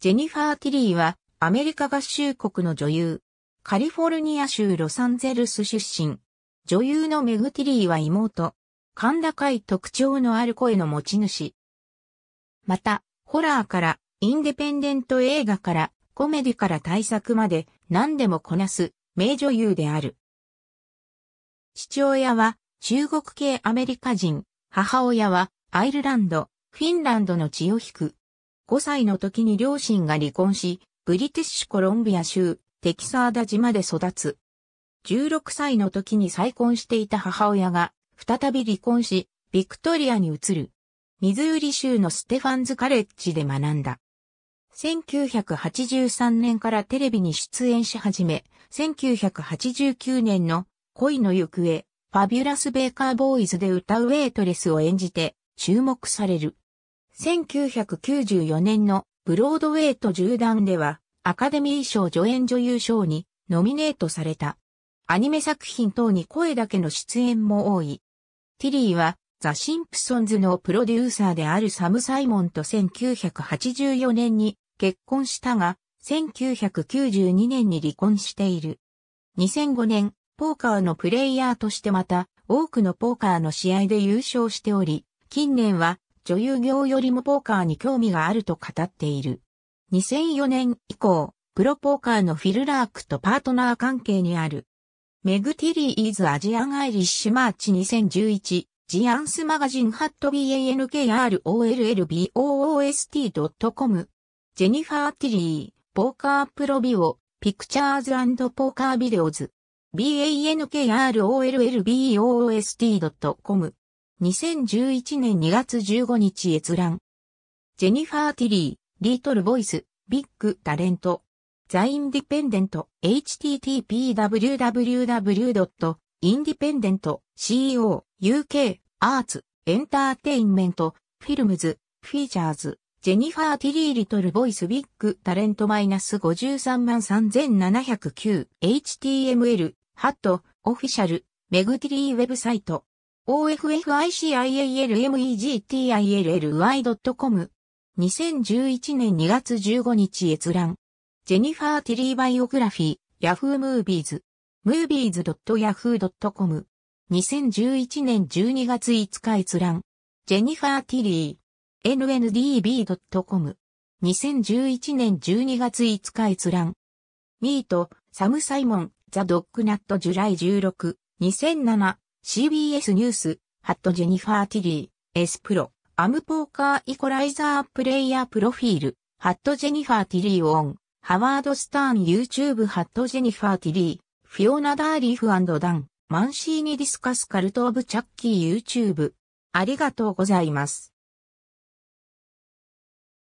ジェニファー・ティリーはアメリカ合衆国の女優。カリフォルニア州ロサンゼルス出身。女優のメグ・ティリーは妹。甲高い特徴のある声の持ち主。また、ホラーから、インデペンデント映画から、コメディから大作まで何でもこなす名女優である。父親は中国系アメリカ人、母親はアイルランド、フィンランドの血を引く。5歳の時に両親が離婚し、ブリティッシュコロンビア州、テキサーダ島で育つ。16歳の時に再婚していた母親が、再び離婚し、ビクトリアに移る。ミズーリ州のステファンズカレッジで学んだ。1983年からテレビに出演し始め、1989年の恋の行方、ファビュラス・ベーカー・ボーイズで歌うウェイトレスを演じて注目される。1994年のブロードウェイと縦断ではアカデミー賞助演女優賞にノミネートされた。アニメ作品等に声だけの出演も多い。ティリーはザ・シンプソンズのプロデューサーであるサム・サイモンと1984年に結婚したが、1992年に離婚している。2005年、ポーカーのプレイヤーとしてまた多くのポーカーの試合で優勝しており、近年は女優業よりもポーカーに興味があると語っている。2004年以降、プロポーカーのフィル・ラークとパートナー関係にある。 Meg Tilly Is Asian Irish March 2011、Asiance Magazine ハット BANKROLLBOOST.com、 Jennifer Tilly、Poker Pro Bio、Pictures Poker Videos、BANKROLLBOOST.com、2011年2月15日閲覧。 Jennifer Tilly、Little Voice、Big Talent。The Independent、http www.independent.co、UK、 Arts、Entertainment、Films、Features、Jennifer Tilly Little Voice Big Talent マイナス533709、HTML、ハット、 Official、Meg Tilly Website、OFFICIALMEGTILLY.com。2011年2月15日閲覧。 Jennifer Tilly Biography、Yahoo Movies。movies.yahoo.com。2011年12月5日閲覧。ジェニファー・ティリー。nndb.com。2011年12月5日閲覧。 Meet、Sam Simon、The Dog Nut July 16、2007。CBS News、ハットジェニファー・ティリー、エスプロ、アムポーカーイコライザープレイヤープロフィール、ハットジェニファー・ティリーオン、ハワード・スターン YouTube ハットジェニファー・ティリー、フィオナ・ダーリーフダン、マンシーニディスカスカルト・オブ・チャッキー YouTube。ありがとうございます。